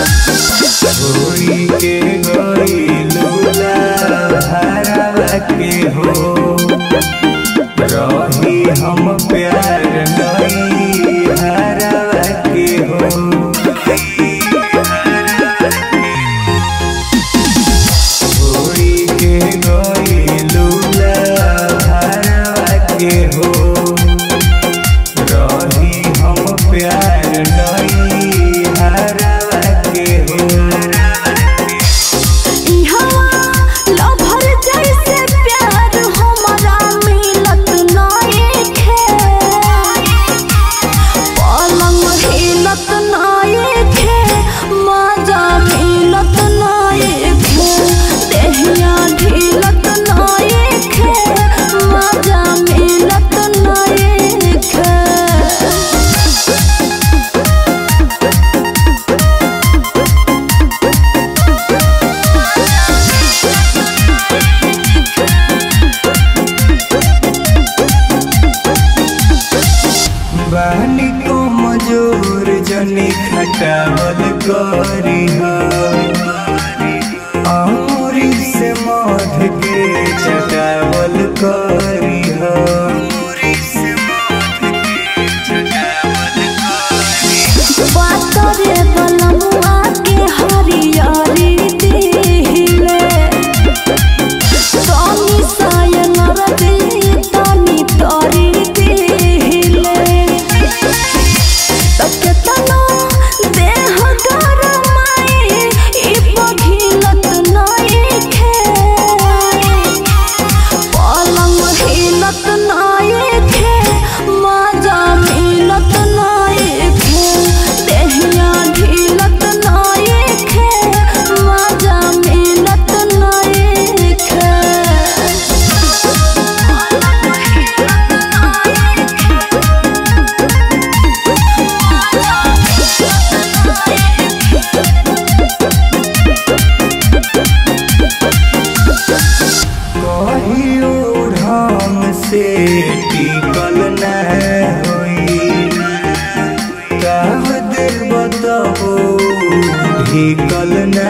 होई के होई लूला हरा के हो। बानी को मजूर जनी खटावल करी कल न होई कह दे बताओ ढिकल न